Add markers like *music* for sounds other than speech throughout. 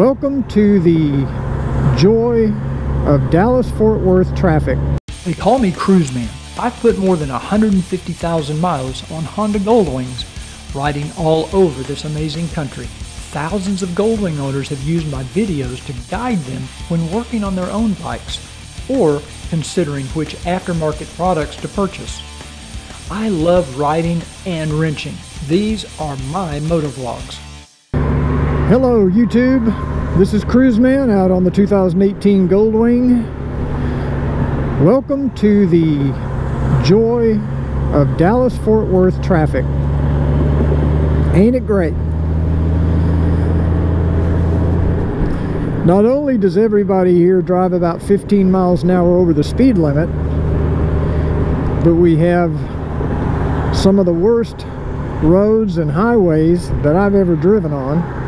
Welcome to the joy of Dallas-Fort Worth traffic. They call me Cruiseman. I've put more than 150,000 miles on Honda Goldwings, riding all over this amazing country. Thousands of Goldwing owners have used my videos to guide them when working on their own bikes or considering which aftermarket products to purchase. I love riding and wrenching. These are my motovlogs. Hello YouTube, this is Cruiseman out on the 2018 Goldwing. Welcome to the joy of Dallas-Fort Worth traffic. Ain't it great? Not only does everybody here drive about 15 miles an hour over the speed limit, but we have some of the worst roads and highways that I've ever driven on.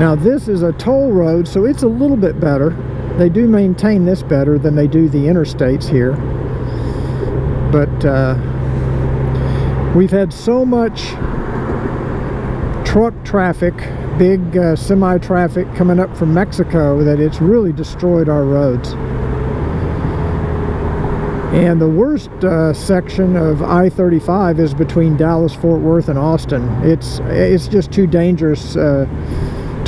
Now this is a toll road, so it's a little bit better. They do maintain this better than they do the interstates here. But uh, we've had so much truck traffic, big uh, semi-traffic coming up from Mexico that it's really destroyed our roads. And the worst uh, section of I-35 is between Dallas, Fort Worth, and Austin. It's it's just too dangerous uh,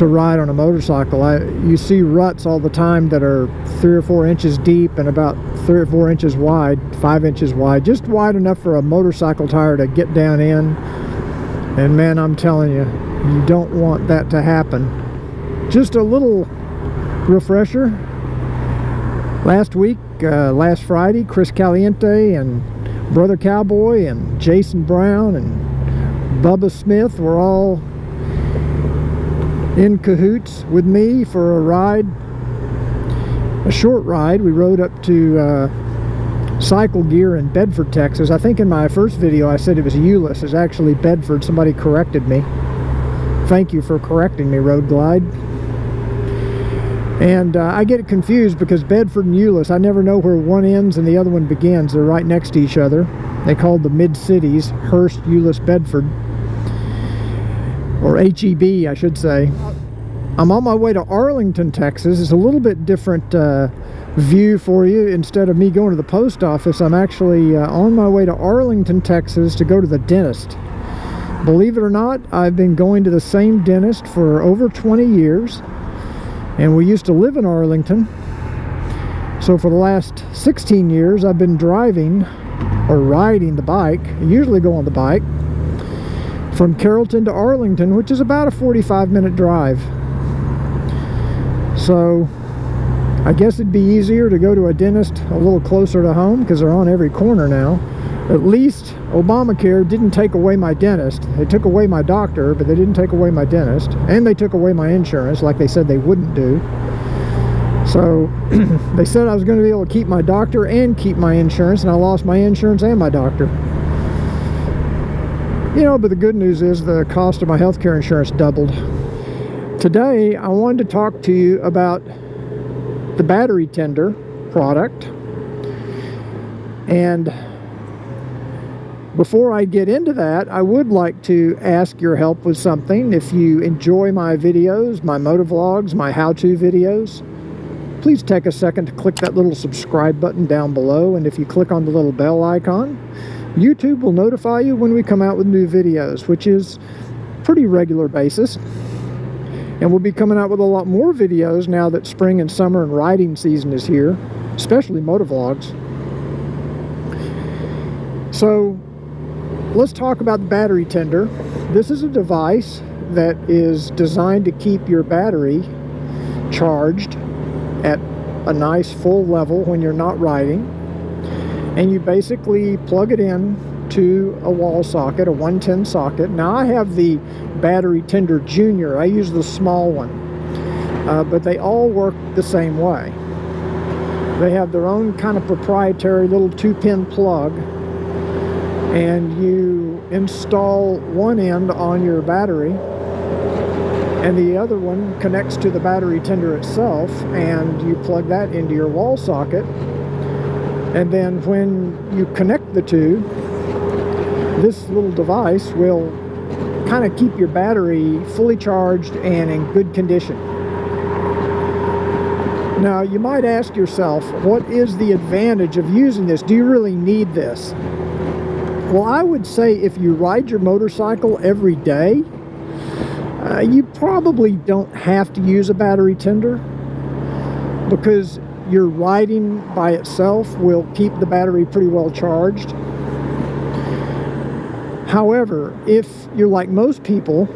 to ride on a motorcycle. I, you see ruts all the time that are three or four inches deep and about three or four inches wide, five inches wide, just wide enough for a motorcycle tire to get down in. And man, I'm telling you, you don't want that to happen. Just a little refresher. Last week, uh, last Friday, Chris Caliente and Brother Cowboy and Jason Brown and Bubba Smith were all in cahoots with me for a ride, a short ride. We rode up to uh, Cycle Gear in Bedford, Texas. I think in my first video I said it was Euless. It's actually Bedford. Somebody corrected me. Thank you for correcting me, Road Glide. And uh, I get confused because Bedford and Euless, I never know where one ends and the other one begins. They're right next to each other. They called the mid-cities, Hurst, Euless, Bedford or HEB, I should say. I'm on my way to Arlington, Texas. It's a little bit different uh, view for you. Instead of me going to the post office, I'm actually uh, on my way to Arlington, Texas to go to the dentist. Believe it or not, I've been going to the same dentist for over 20 years. And we used to live in Arlington. So for the last 16 years, I've been driving or riding the bike. I usually go on the bike from Carrollton to Arlington, which is about a 45 minute drive. So I guess it'd be easier to go to a dentist a little closer to home because they're on every corner now. At least Obamacare didn't take away my dentist. They took away my doctor, but they didn't take away my dentist. And they took away my insurance like they said they wouldn't do. So *clears throat* they said I was going to be able to keep my doctor and keep my insurance, and I lost my insurance and my doctor. You know, but the good news is the cost of my health care insurance doubled. Today, I wanted to talk to you about the battery tender product. And before I get into that, I would like to ask your help with something. If you enjoy my videos, my motovlogs, my how-to videos, please take a second to click that little subscribe button down below. And if you click on the little bell icon, YouTube will notify you when we come out with new videos, which is pretty regular basis. And we'll be coming out with a lot more videos now that spring and summer and riding season is here, especially motovlogs. So let's talk about the battery tender. This is a device that is designed to keep your battery charged at a nice full level when you're not riding and you basically plug it in to a wall socket, a 110 socket. Now I have the battery tender junior. I use the small one. Uh, but they all work the same way. They have their own kind of proprietary little two-pin plug and you install one end on your battery and the other one connects to the battery tender itself and you plug that into your wall socket and then when you connect the two, this little device will kind of keep your battery fully charged and in good condition. Now, you might ask yourself, what is the advantage of using this? Do you really need this? Well, I would say if you ride your motorcycle every day, uh, you probably don't have to use a battery tender because your riding by itself will keep the battery pretty well charged. However, if you're like most people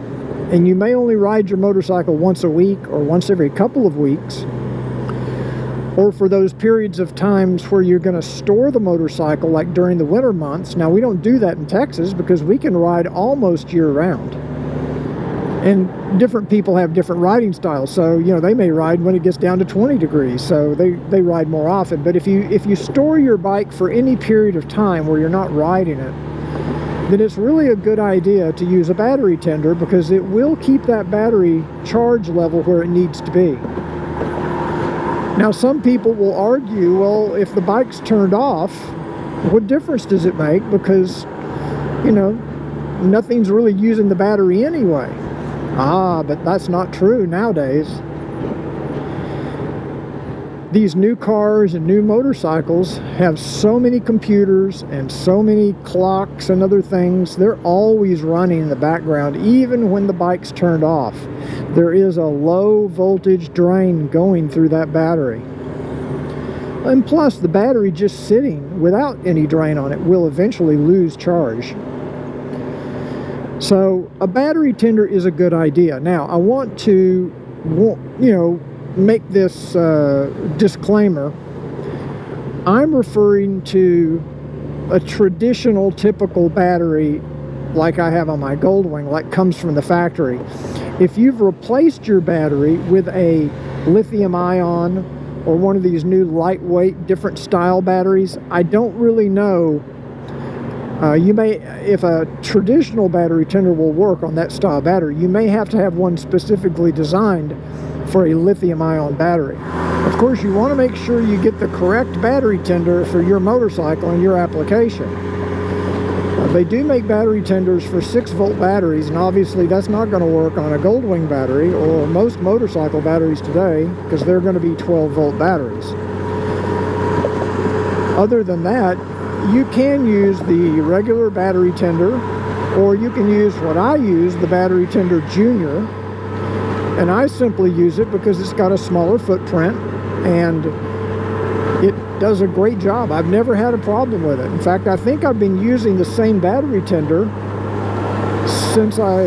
and you may only ride your motorcycle once a week or once every couple of weeks, or for those periods of times where you're going to store the motorcycle like during the winter months. Now we don't do that in Texas because we can ride almost year round. And different people have different riding styles. So, you know, they may ride when it gets down to 20 degrees. So they, they ride more often. But if you if you store your bike for any period of time where you're not riding it, then it's really a good idea to use a battery tender because it will keep that battery charge level where it needs to be. Now, some people will argue, well, if the bike's turned off, what difference does it make? Because, you know, nothing's really using the battery anyway. Ah, but that's not true nowadays these new cars and new motorcycles have so many computers and so many clocks and other things. They're always running in the background, even when the bike's turned off. There is a low voltage drain going through that battery. And plus, the battery just sitting without any drain on it will eventually lose charge. So, a battery tender is a good idea. Now, I want to, you know, make this uh, disclaimer. I'm referring to a traditional typical battery like I have on my Goldwing, like comes from the factory. If you've replaced your battery with a lithium ion or one of these new lightweight different style batteries, I don't really know. Uh, you may, if a traditional battery tender will work on that style battery, you may have to have one specifically designed for a lithium ion battery. Of course, you want to make sure you get the correct battery tender for your motorcycle and your application. Uh, they do make battery tenders for 6 volt batteries, and obviously that's not going to work on a Goldwing battery or most motorcycle batteries today because they're going to be 12 volt batteries. Other than that, you can use the regular battery tender or you can use what I use, the battery tender junior, and I simply use it because it's got a smaller footprint and it does a great job. I've never had a problem with it. In fact, I think I've been using the same battery tender since I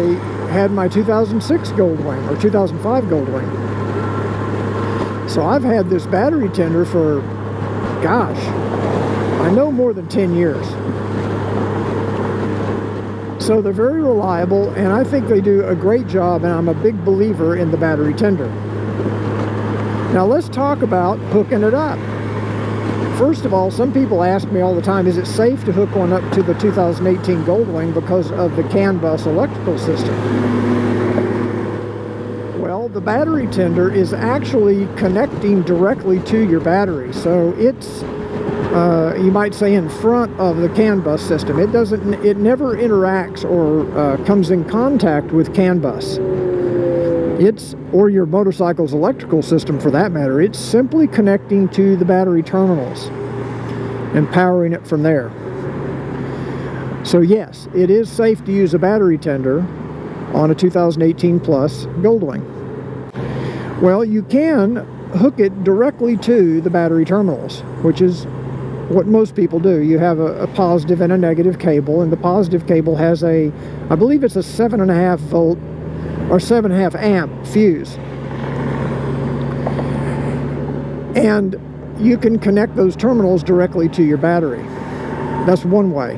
had my 2006 Goldwing or 2005 Goldwing. So I've had this battery tender for, gosh, I know more than 10 years. So they're very reliable, and I think they do a great job, and I'm a big believer in the battery tender. Now let's talk about hooking it up. First of all, some people ask me all the time, is it safe to hook one up to the 2018 Goldwing because of the CAN bus electrical system? Well, the battery tender is actually connecting directly to your battery, so it's uh, you might say in front of the CAN bus system. It doesn't, it never interacts or uh, comes in contact with CAN bus. It's, or your motorcycle's electrical system for that matter, it's simply connecting to the battery terminals and powering it from there. So yes, it is safe to use a battery tender on a 2018 Plus Goldwing. Well, you can hook it directly to the battery terminals, which is what most people do. You have a, a, positive and a negative cable, and the positive cable has a, I believe it's a seven and a half volt or seven and a half amp fuse. And you can connect those terminals directly to your battery. That's one way.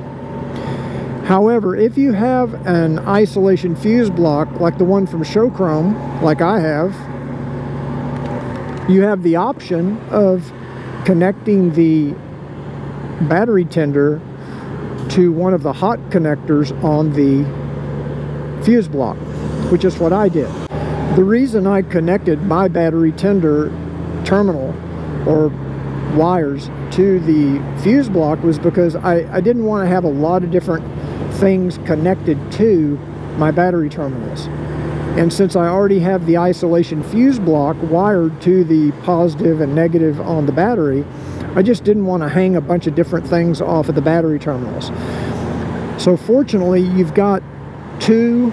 However, if you have an isolation fuse block like the one from Show Chrome, like I have, you have the option of connecting the battery tender to one of the hot connectors on the fuse block, which is what I did. The reason I connected my battery tender terminal or wires to the fuse block was because I, I didn't want to have a lot of different things connected to my battery terminals. And since I already have the isolation fuse block wired to the positive and negative on the battery, I just didn't want to hang a bunch of different things off of the battery terminals. So fortunately, you've got two,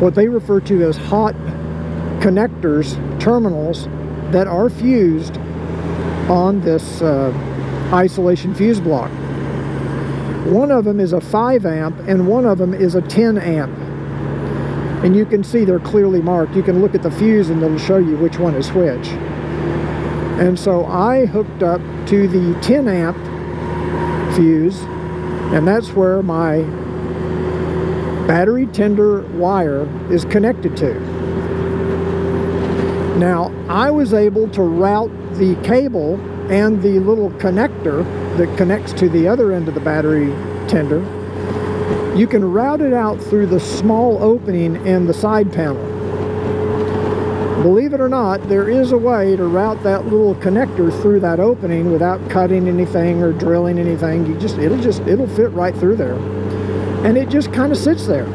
what they refer to as hot connectors, terminals, that are fused on this uh, isolation fuse block. One of them is a 5 amp and one of them is a 10 amp. And you can see they're clearly marked. You can look at the fuse and it'll show you which one is which. And so I hooked up to the 10 amp fuse and that's where my battery tender wire is connected to. Now I was able to route the cable and the little connector that connects to the other end of the battery tender you can route it out through the small opening in the side panel. Believe it or not, there is a way to route that little connector through that opening without cutting anything or drilling anything. You just it'll just it'll fit right through there. And it just kind of sits there.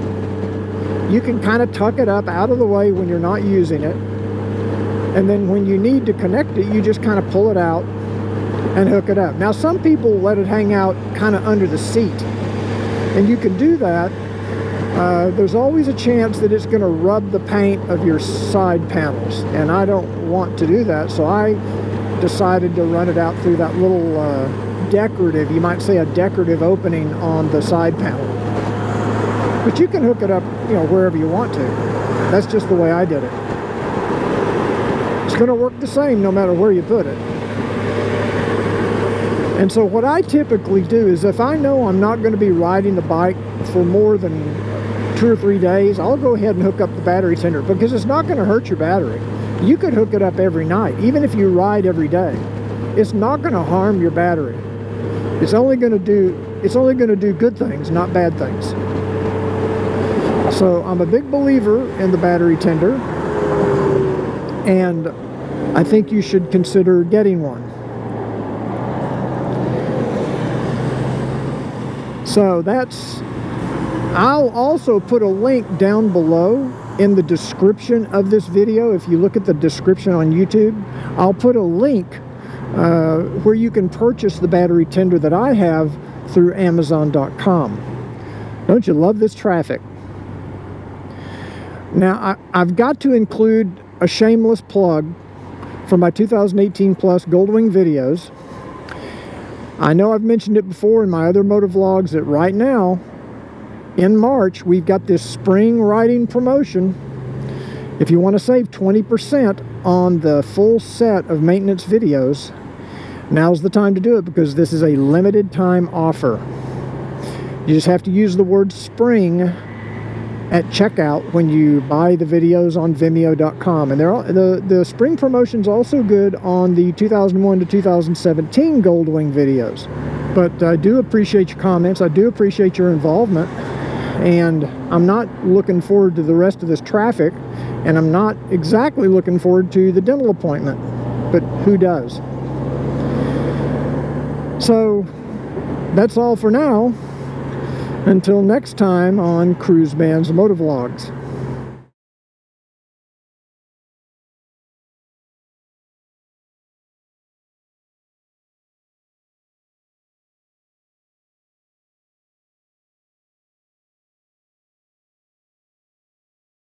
You can kind of tuck it up out of the way when you're not using it. And then when you need to connect it, you just kind of pull it out and hook it up. Now some people let it hang out kind of under the seat and you can do that uh, there's always a chance that it's going to rub the paint of your side panels. And I don't want to do that so I decided to run it out through that little uh, decorative you might say a decorative opening on the side panel. But you can hook it up you know wherever you want to. That's just the way I did it. It's going to work the same no matter where you put it and so what I typically do is if I know I'm not going to be riding the bike for more than two or three days, I'll go ahead and hook up the battery tender because it's not going to hurt your battery. You could hook it up every night, even if you ride every day. It's not going to harm your battery. It's only going to do it's only going to do good things, not bad things. So I'm a big believer in the battery tender and I think you should consider getting one. So that's, I'll also put a link down below in the description of this video. If you look at the description on YouTube, I'll put a link uh, where you can purchase the battery tender that I have through Amazon.com. Don't you love this traffic? Now, I, I've got to include a shameless plug for my 2018 Plus Goldwing videos. I know I've mentioned it before in my other motovlogs that right now, in March, we've got this spring riding promotion. If you want to save 20% on the full set of maintenance videos, now's the time to do it because this is a limited time offer. You just have to use the word spring at checkout when you buy the videos on Vimeo.com. And all, the, the spring promotion's also good on the 2001 to 2017 Goldwing videos. But I do appreciate your comments. I do appreciate your involvement. And I'm not looking forward to the rest of this traffic. And I'm not exactly looking forward to the dental appointment. But who does? So that's all for now. Until next time on Cruiseman's Motovlogs.